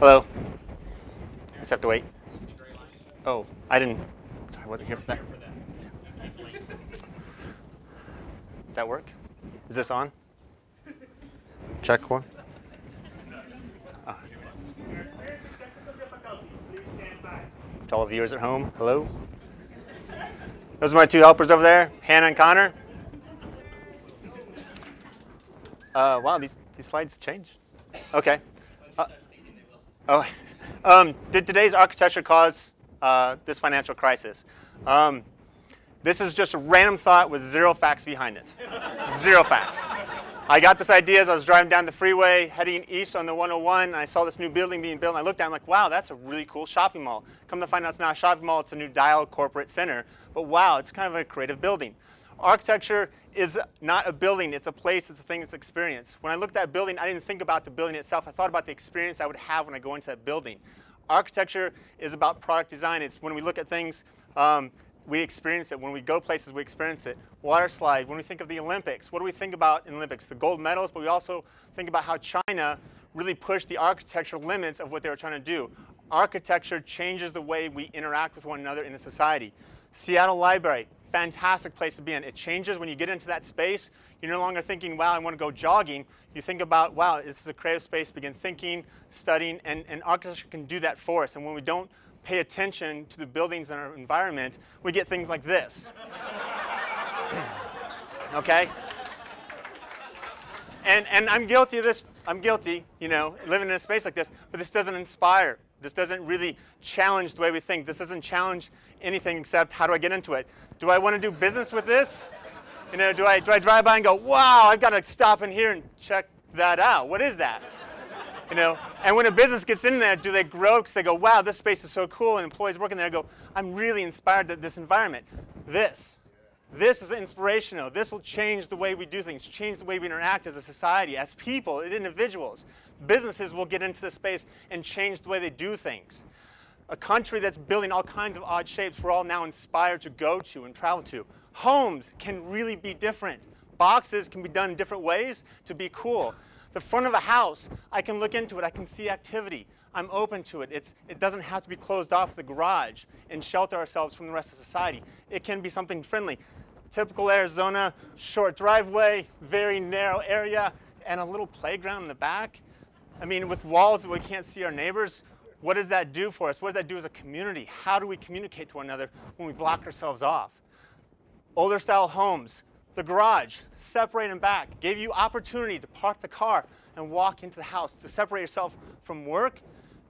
Hello. I Just have to wait. Oh, I didn't. Sorry, I wasn't here for that. Does that work? Is this on? Check one. Ah. To all viewers at home, hello. Those are my two helpers over there, Hannah and Connor. Uh, wow, these, these slides change. Okay. Uh, oh, um, did today's architecture cause uh, this financial crisis? Um, this is just a random thought with zero facts behind it. zero facts. I got this idea as I was driving down the freeway, heading east on the 101, and I saw this new building being built, and I looked down, I'm like, wow, that's a really cool shopping mall. Come to find out it's not a shopping mall, it's a new Dial corporate center. But wow, it's kind of a creative building. Architecture is not a building, it's a place, it's a thing, it's an experience. When I looked at that building, I didn't think about the building itself, I thought about the experience I would have when I go into that building. Architecture is about product design. It's when we look at things, um, we experience it. When we go places, we experience it. Water slide, when we think of the Olympics, what do we think about in Olympics? The gold medals, but we also think about how China really pushed the architectural limits of what they were trying to do. Architecture changes the way we interact with one another in a society. Seattle Library, fantastic place to be in. It changes when you get into that space. You're no longer thinking, wow, I want to go jogging. You think about, wow, this is a creative space, begin thinking, studying, and, and architecture can do that for us. And when we don't pay attention to the buildings in our environment, we get things like this. okay? And, and I'm guilty of this. I'm guilty, you know, living in a space like this, but this doesn't inspire. This doesn't really challenge the way we think. This doesn't challenge anything except how do I get into it? Do I want to do business with this? You know, do I, do I drive by and go, wow, I've got to stop in here and check that out. What is that? You know, and when a business gets in there, do they grow because they go, wow, this space is so cool, and employees working there go, I'm really inspired by this environment. This, this is inspirational. This will change the way we do things, change the way we interact as a society, as people, as individuals. Businesses will get into the space and change the way they do things. A country that's building all kinds of odd shapes we're all now inspired to go to and travel to. Homes can really be different. Boxes can be done in different ways to be cool. The front of a house, I can look into it, I can see activity. I'm open to it. It's, it doesn't have to be closed off the garage and shelter ourselves from the rest of society. It can be something friendly. Typical Arizona, short driveway, very narrow area, and a little playground in the back. I mean, with walls that we can't see our neighbors, what does that do for us? What does that do as a community? How do we communicate to one another when we block ourselves off? Older style homes, the garage, separate and back, gave you opportunity to park the car and walk into the house, to separate yourself from work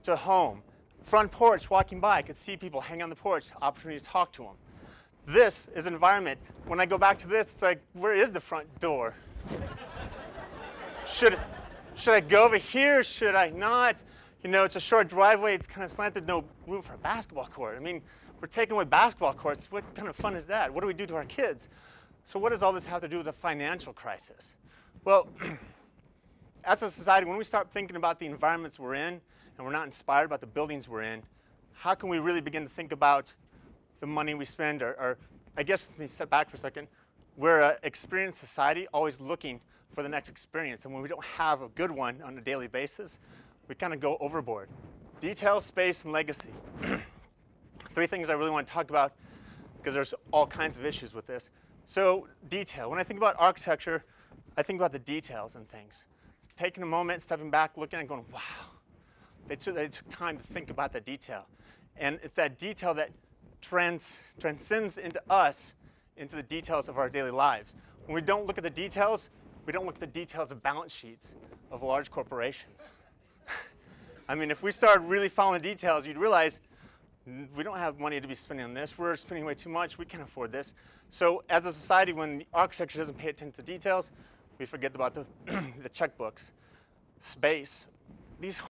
to home. Front porch, walking by, could see people hang on the porch, opportunity to talk to them. This is environment. When I go back to this, it's like, where is the front door? should, should I go over here? Should I not? You know, it's a short driveway. It's kind of slanted, no room for a basketball court. I mean, we're taking away basketball courts. What kind of fun is that? What do we do to our kids? So what does all this have to do with the financial crisis? Well, as a society, when we start thinking about the environments we're in and we're not inspired about the buildings we're in, how can we really begin to think about the money we spend? Or, or I guess, let me step back for a second. We're an experienced society, always looking for the next experience. And when we don't have a good one on a daily basis, we kind of go overboard. Detail, space, and legacy. Three things I really want to talk about because there's all kinds of issues with this. So detail. When I think about architecture, I think about the details and things. Taking a moment, stepping back, looking and going, wow. They took, they took time to think about the detail. And it's that detail that trans, transcends into us, into the details of our daily lives. When we don't look at the details, we don't look at the details of balance sheets of large corporations. I mean, if we start really following the details, you'd realize we don't have money to be spending on this. We're spending way too much. We can't afford this. So as a society, when architecture doesn't pay attention to details, we forget about the, the checkbooks. Space. These